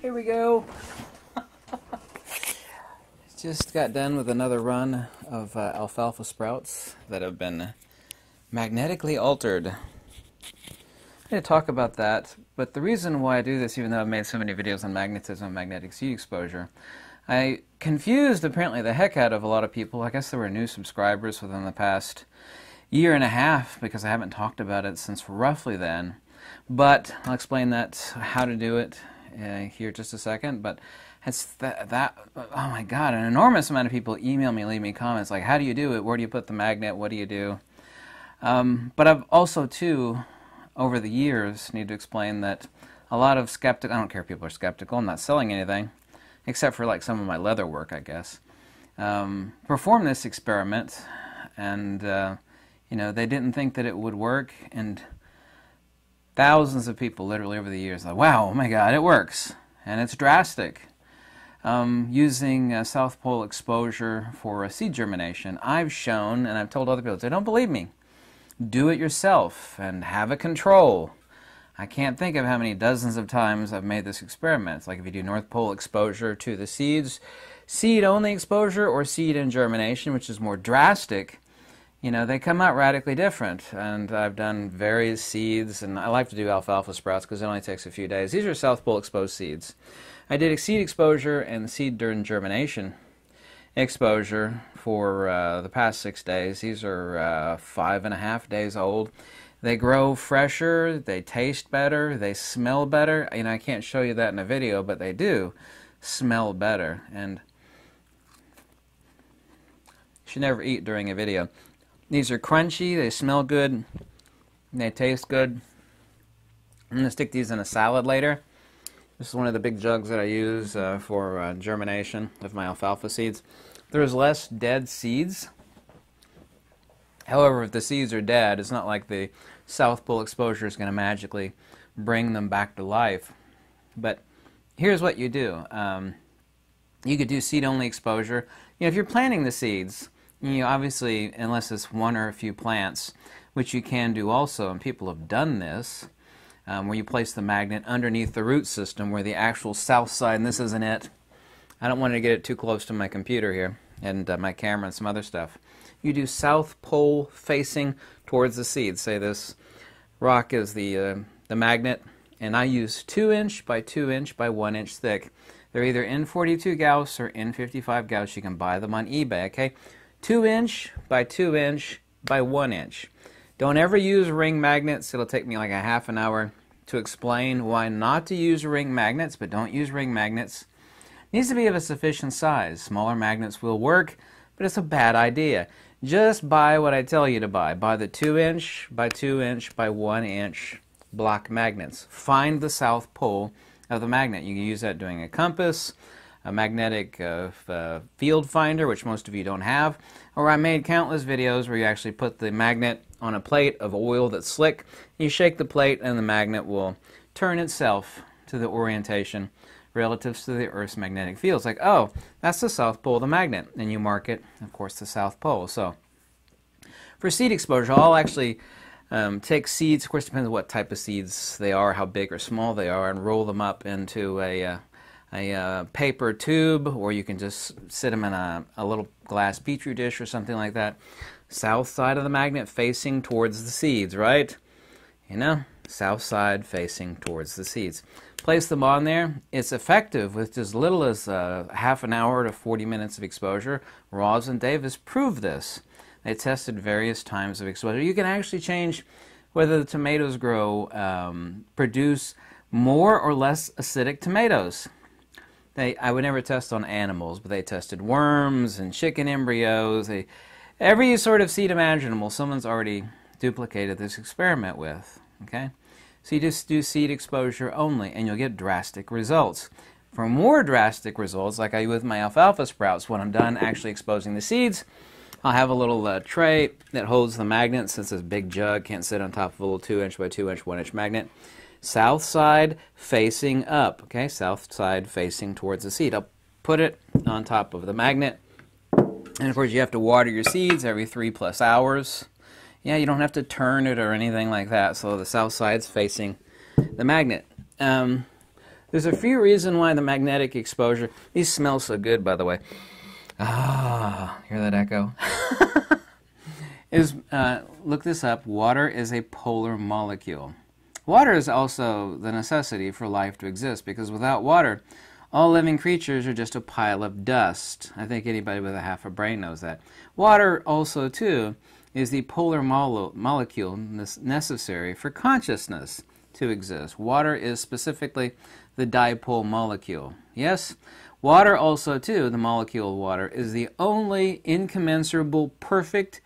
Here we go. Just got done with another run of uh, alfalfa sprouts that have been magnetically altered. I'm going to talk about that, but the reason why I do this, even though I've made so many videos on magnetism and magnetic seed exposure, I confused apparently the heck out of a lot of people. I guess there were new subscribers within the past year and a half because I haven't talked about it since roughly then. But I'll explain that, how to do it uh, here just a second. But it's that, that, oh my God, an enormous amount of people email me, leave me comments like, how do you do it? Where do you put the magnet? What do you do? Um, but I've also, too, over the years, need to explain that a lot of skeptical, I don't care if people are skeptical, I'm not selling anything, except for like some of my leather work, I guess, um, perform this experiment and, uh, you know, they didn't think that it would work and thousands of people literally over the years like, wow, oh my God, it works. And it's drastic. Um, using uh, South Pole exposure for seed germination, I've shown, and I've told other people, they don't believe me, do it yourself and have a control. I can't think of how many dozens of times I've made this experiment. It's like if you do North Pole exposure to the seeds, seed only exposure, or seed and germination, which is more drastic, you know, they come out radically different. And I've done various seeds, and I like to do alfalfa sprouts because it only takes a few days. These are South Pole exposed seeds. I did seed exposure and seed during germination exposure for uh, the past six days. These are uh, five and a half days old. They grow fresher, they taste better, they smell better. You know, I can't show you that in a video, but they do smell better. And you should never eat during a video. These are crunchy, they smell good, they taste good. I'm going to stick these in a salad later. This is one of the big jugs that I use uh, for uh, germination of my alfalfa seeds. There's less dead seeds. However, if the seeds are dead, it's not like the South Pole exposure is going to magically bring them back to life. But here's what you do. Um, you could do seed-only exposure. You know, if you're planting the seeds, you obviously, unless it's one or a few plants, which you can do also, and people have done this, um, where you place the magnet underneath the root system where the actual south side, and this isn't it. I don't want to get it too close to my computer here and uh, my camera and some other stuff. You do south pole facing towards the seed. Say this rock is the, uh, the magnet, and I use 2 inch by 2 inch by 1 inch thick. They're either N42 Gauss or N55 Gauss. You can buy them on eBay, okay? 2 inch by 2 inch by 1 inch. Don't ever use ring magnets. It'll take me like a half an hour to explain why not to use ring magnets, but don't use ring magnets. Needs to be of a sufficient size. Smaller magnets will work, but it's a bad idea. Just buy what I tell you to buy. Buy the 2 inch by 2 inch by 1 inch block magnets. Find the south pole of the magnet. You can use that doing a compass, a magnetic uh, uh, field finder, which most of you don't have, or I made countless videos where you actually put the magnet on a plate of oil that's slick. You shake the plate and the magnet will turn itself to the orientation relative to the Earth's magnetic field. It's like, oh, that's the south pole of the magnet. And you mark it, of course, the south pole. So for seed exposure, I'll actually um, take seeds, of course, depends on what type of seeds they are, how big or small they are, and roll them up into a uh, a uh, paper tube, or you can just sit them in a, a little glass petri dish or something like that. South side of the magnet facing towards the seeds, right? You know, south side facing towards the seeds. Place them on there. It's effective with as little as uh, half an hour to 40 minutes of exposure. Rawls and Davis proved this. They tested various times of exposure. You can actually change whether the tomatoes grow, um, produce more or less acidic tomatoes. They, I would never test on animals, but they tested worms and chicken embryos. They, every sort of seed imaginable, someone's already duplicated this experiment with. Okay, so you just do seed exposure only, and you'll get drastic results. For more drastic results, like I with my alfalfa sprouts, when I'm done actually exposing the seeds, I'll have a little uh, tray that holds the magnet. Since this big jug can't sit on top of a little 2 inch by 2 inch, 1 inch magnet south side facing up, okay, south side facing towards the seed. I'll put it on top of the magnet. And of course, you have to water your seeds every three plus hours. Yeah, you don't have to turn it or anything like that. So the south side's facing the magnet. Um, there's a few reasons why the magnetic exposure. These smell so good, by the way. Ah, hear that echo? is uh, look this up. Water is a polar molecule. Water is also the necessity for life to exist because without water, all living creatures are just a pile of dust. I think anybody with a half a brain knows that. Water also too is the polar mole- molecule necessary for consciousness to exist. Water is specifically the dipole molecule. Yes, water also too, the molecule of water, is the only incommensurable perfect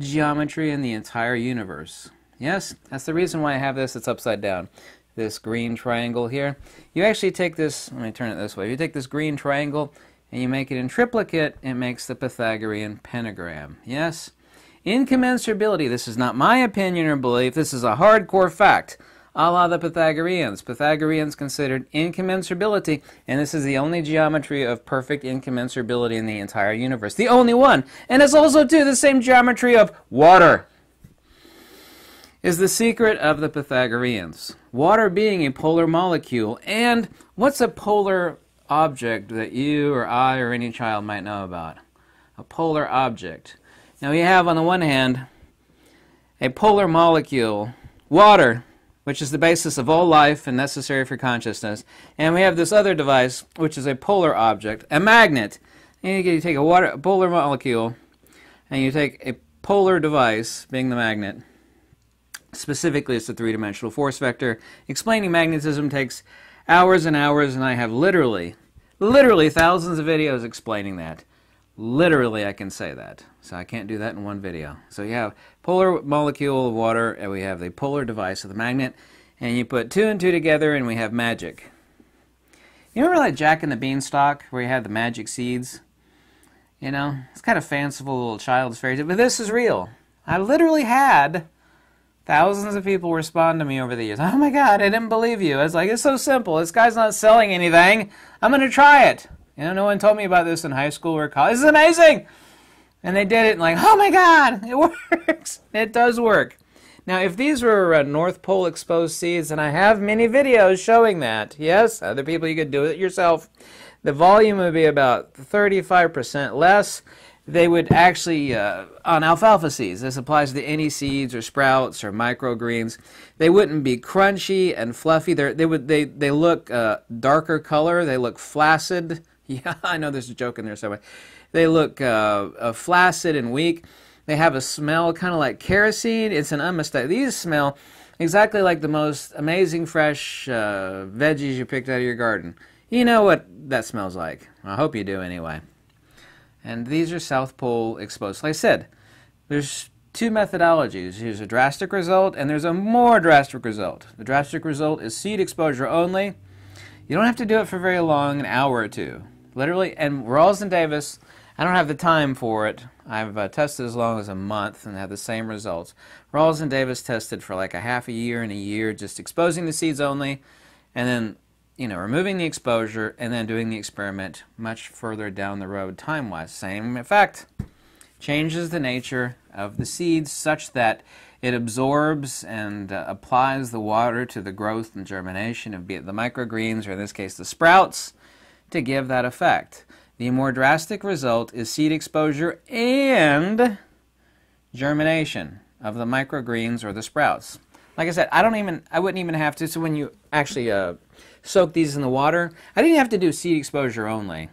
geometry in the entire universe. Yes, that's the reason why I have this. It's upside down. This green triangle here. You actually take this, let me turn it this way. You take this green triangle and you make it in triplicate, it makes the Pythagorean pentagram. Yes? Incommensurability, this is not my opinion or belief, this is a hardcore fact. A la the Pythagoreans. Pythagoreans considered incommensurability, and this is the only geometry of perfect incommensurability in the entire universe. The only one. And it's also, too, the same geometry of water. Is the secret of the Pythagoreans. Water being a polar molecule. And what's a polar object that you or I or any child might know about? A polar object. Now we have on the one hand a polar molecule, water, which is the basis of all life and necessary for consciousness. And we have this other device, which is a polar object, a magnet. And you take a water polar molecule, and you take a polar device, being the magnet. Specifically, it's a three-dimensional force vector. Explaining magnetism takes hours and hours, and I have literally, literally thousands of videos explaining that. Literally, I can say that. So I can't do that in one video. So you have polar molecule of water, and we have the polar device of the magnet, and you put two and two together, and we have magic. You remember that Jack and the Beanstalk, where you had the magic seeds? You know, it's kind of fanciful little child's fairy tale, but this is real. I literally had thousands of people respond to me over the years. Oh my God, I didn't believe you. It's like, it's so simple. This guy's not selling anything. I'm going to try it. You know, no one told me about this in high school or college. This is amazing. And they did it and like, oh my God, it works. it does work. Now, if these were uh, North Pole exposed seeds, and I have many videos showing that, yes, other people, you could do it yourself, the volume would be about 35% less. They would actually, uh, on alfalfa seeds, this applies to any seeds or sprouts or microgreens, they wouldn't be crunchy and fluffy. They're, they would they, they look uh, darker color, they look flaccid, Yeah, I know there's a joke in there somewhere. They look uh, uh, flaccid and weak. They have a smell kind of like kerosene. It's an unmistakable. These smell exactly like the most amazing fresh uh, veggies you picked out of your garden. You know what that smells like. I hope you do anyway. And these are South Pole exposed. Like I said, there's two methodologies. There's a drastic result and there's a more drastic result. The drastic result is seed exposure only. You don't have to do it for very long, an hour or two. Literally, and Rawls and Davis, I don't have the time for it. I've uh, tested as long as a month and had the same results. Rawls and Davis tested for like a half a year and a year, just exposing the seeds only, and then you know removing the exposure, and then doing the experiment much further down the road time-wise. Same effect. Changes the nature of the seeds such that it absorbs and uh, applies the water to the growth and germination of be it the microgreens or in this case the sprouts to give that effect. The more drastic result is seed exposure and germination of the microgreens or the sprouts. Like I said, I don't even I wouldn't even have to. So when you actually uh, soak these in the water, I didn't have to do seed exposure only,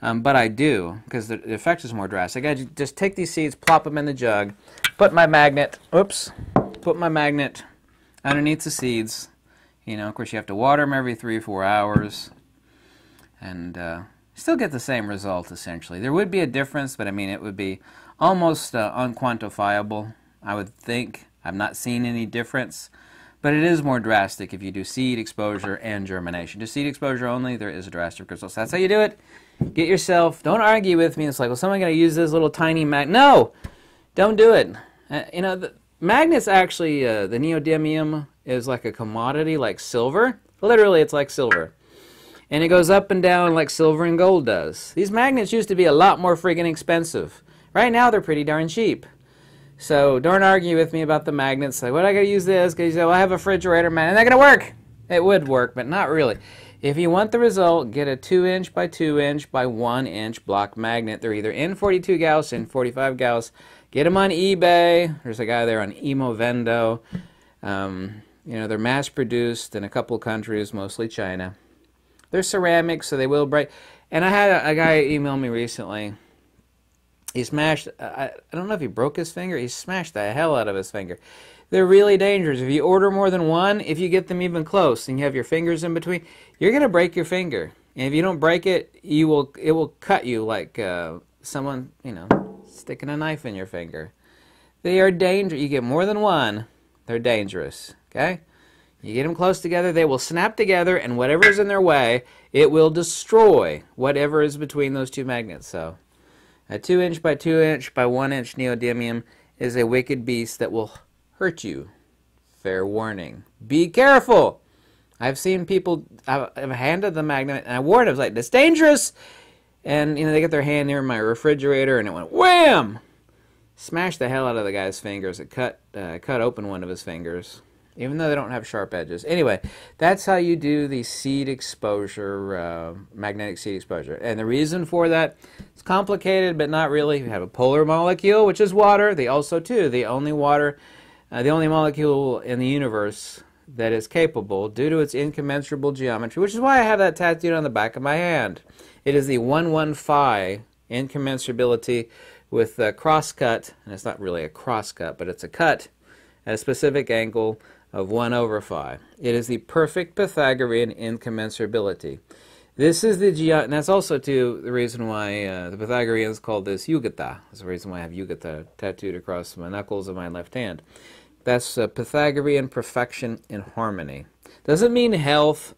um, but I do because the, the effect is more drastic. I just take these seeds, plop them in the jug, put my magnet. Oops, put my magnet underneath the seeds. You know, of course, you have to water them every three or four hours and uh, still get the same result essentially. There would be a difference, but I mean it would be almost uh, unquantifiable. I would think. I've not seen any difference, but it is more drastic if you do seed exposure and germination. Do seed exposure only, there is a drastic result. So that's how you do it. Get yourself. Don't argue with me. It's like, well, someone going to use this little tiny mag. No, don't do it. Uh, you know, the magnets actually, uh, the neodymium is like a commodity, like silver. Literally, it's like silver and it goes up and down like silver and gold does. These magnets used to be a lot more friggin' expensive. Right now they're pretty darn cheap. So don't argue with me about the magnets. Like, what I gotta use this? Because you say, well, I have a refrigerator magnet. Not gonna work. It would work, but not really. If you want the result, get a 2 inch by 2 inch by 1 inch block magnet. They're either N42 Gauss and 45 Gauss. Get them on eBay. There's a guy there on Emovendo. Um, you know, they're mass produced in a couple countries, mostly China. They're ceramic, so they will break. And I had a, a guy email me recently he smashed, I, I don't know if he broke his finger, he smashed the hell out of his finger. They're really dangerous. If you order more than one, if you get them even close and you have your fingers in between, you're going to break your finger. And if you don't break it, you will it will cut you like uh, someone, you know, sticking a knife in your finger. They are dangerous. You get more than one, they're dangerous. Okay? You get them close together, they will snap together, and whatever is in their way, it will destroy whatever is between those two magnets. So a 2 inch by 2 inch by 1 inch neodymium is a wicked beast that will hurt you. Fair warning. Be careful! I've seen people, I've handed the magnet, and I warned I was like, it's dangerous! And, you know, they get their hand near my refrigerator, and it went wham! Smashed the hell out of the guy's fingers. It cut, uh, cut open one of his fingers even though they don't have sharp edges. Anyway, that's how you do the seed exposure, uh, magnetic seed exposure. And the reason for that, it's complicated, but not really. You have a polar molecule, which is water. They also, too, the only water, uh, the only molecule in the universe that is capable, due to its incommensurable geometry, which is why I have that tattooed on the back of my hand. It is the 1 1 phi incommensurability with a cross cut, and it's not really a cross cut, but it's a cut at a specific angle of 1 over phi. It is the perfect Pythagorean incommensurability. This is the geo, and that's also too the reason why uh, the Pythagoreans called this yugata. That's the reason why I have yugata tattooed across my knuckles of my left hand. That's uh, Pythagorean perfection in harmony. Doesn't mean health.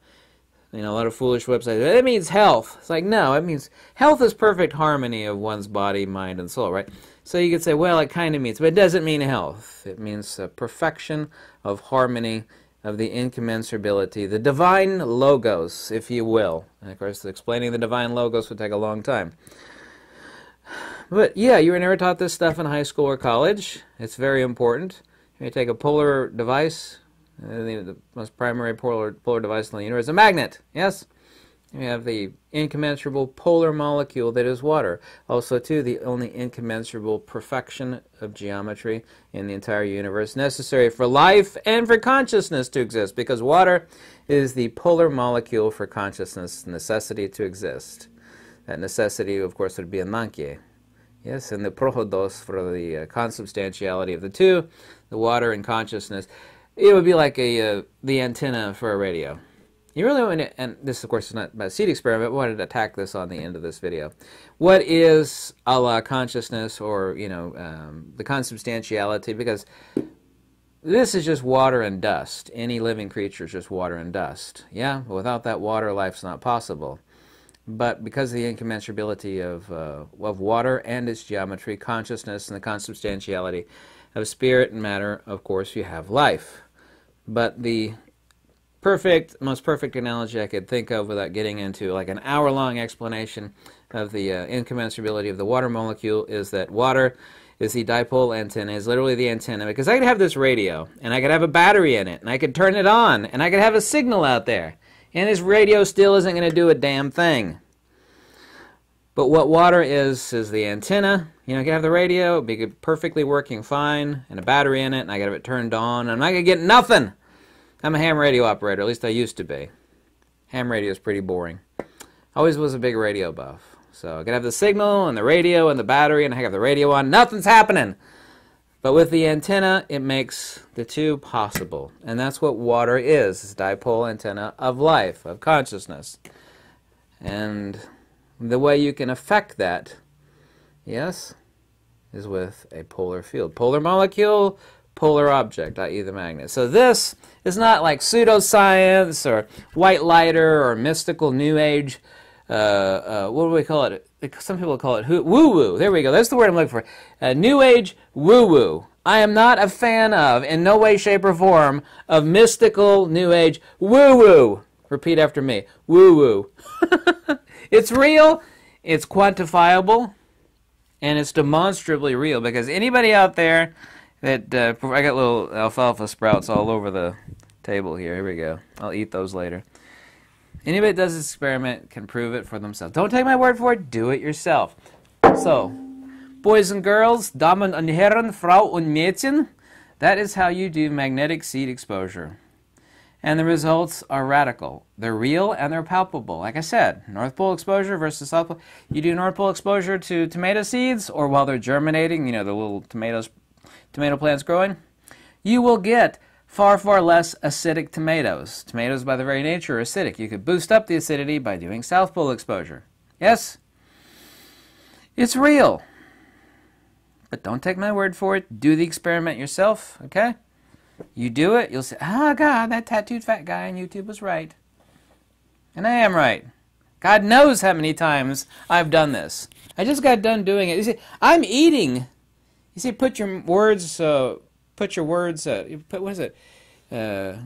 You know, a lot of foolish websites. It means health. It's like no, it means health is perfect harmony of one's body, mind, and soul. Right? So you could say, well, it kind of means, but it doesn't mean health. It means perfection of harmony, of the incommensurability, the divine logos, if you will. And of course, explaining the divine logos would take a long time. But yeah, you were never taught this stuff in high school or college. It's very important. You take a polar device, uh, the most primary polar, polar device in the universe, a magnet, yes? We have the incommensurable polar molecule that is water. Also, too, the only incommensurable perfection of geometry in the entire universe necessary for life and for consciousness to exist, because water is the polar molecule for consciousness, necessity to exist. That necessity, of course, would be Ananke. Yes, and the prohodos for the uh, consubstantiality of the two, the water and consciousness. It would be like a uh, the antenna for a radio. You really want to, and this of course is not about seed experiment, but I wanted to attack this on the end of this video. What is Allah consciousness or, you know, um, the consubstantiality? Because this is just water and dust. Any living creature is just water and dust. Yeah, without that water, life's not possible. But because of the incommensurability of, uh, of water and its geometry, consciousness, and the consubstantiality of spirit and matter, of course, you have life. But the perfect, most perfect analogy I could think of without getting into like an hour long explanation of the uh, incommensurability of the water molecule is that water is the dipole antenna, is literally the antenna. Because I could have this radio, and I could have a battery in it, and I could turn it on, and I could have a signal out there. And this radio still isn't going to do a damn thing. But what water is, is the antenna. You know, I could have the radio, be perfectly working fine, and a battery in it, and I could have it turned on, and going to get nothing. I'm a ham radio operator, at least I used to be. Ham radio is pretty boring. Always was a big radio buff. So I can have the signal and the radio and the battery, and I have the radio on. Nothing's happening. But with the antenna, it makes the two possible. And that's what water is. It's dipole antenna of life, of consciousness. And the way you can affect that, yes, is with a polar field. Polar molecule, polar object, i.e. the magnet. So this is not like pseudoscience or white lighter or mystical new age, uh, uh, what do we call it? Some people call it woo-woo. There we go. That's the word I'm looking for. Uh, new age woo-woo. I am not a fan of, in no way, shape, or form, of mystical new age woo-woo. Repeat after me. Woo-woo. it's real. It's quantifiable. and it's demonstrably real because anybody out there uh, I got little alfalfa sprouts all over the table here. Here we go. I'll eat those later. Anybody that does this experiment can prove it for themselves. Don't take my word for it. Do it yourself. So, boys and girls, Damen und Herren, Frau und Mädchen, that is how you do magnetic seed exposure. And the results are radical. They're real and they're palpable. Like I said, North Pole exposure versus South Pole. You do North Pole exposure to tomato seeds or while they're germinating, you know, the little tomatoes, tomato plants growing, you will get far, far less acidic tomatoes. Tomatoes, by their very nature, are acidic. You could boost up the acidity by doing South Pole exposure. Yes? It's real. But don't take my word for it. Do the experiment yourself, okay? You do it, you'll say, oh, God, that tattooed fat guy on YouTube was right. And I am right. God knows how many times I've done this. I just got done doing it. You see, I'm eating. You see, put your words, uh, put your words, uh, put, what is it? Uh,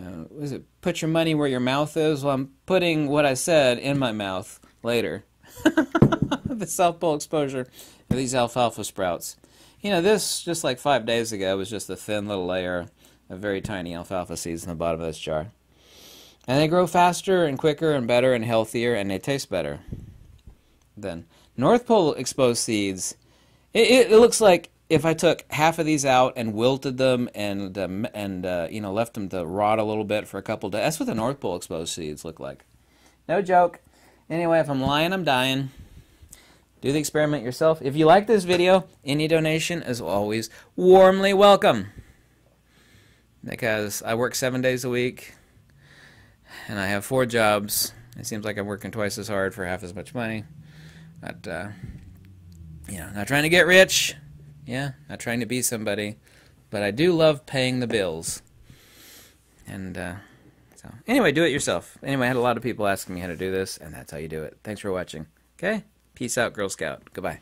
uh, what is it? Put your money where your mouth is. Well, I'm putting what I said in my mouth later. the South Pole exposure of these alfalfa sprouts. You know, this, just like five days ago, was just a thin little layer of very tiny alfalfa seeds in the bottom of this jar. And they grow faster and quicker and better and healthier, and they taste better. Then, North Pole exposed seeds, it, it looks like if I took half of these out and wilted them and um, and uh, you know left them to rot a little bit for a couple days, that's what the North Pole exposed seeds look like. No joke. Anyway, if I'm lying, I'm dying. Do the experiment yourself. If you like this video, any donation is always warmly welcome. Because I work seven days a week and I have four jobs. It seems like I'm working twice as hard for half as much money. But, uh, you know, not trying to get rich. Yeah, not trying to be somebody. But I do love paying the bills. And, uh, so, anyway, do it yourself. Anyway, I had a lot of people asking me how to do this, and that's how you do it. Thanks for watching. Okay? Peace out, Girl Scout. Goodbye.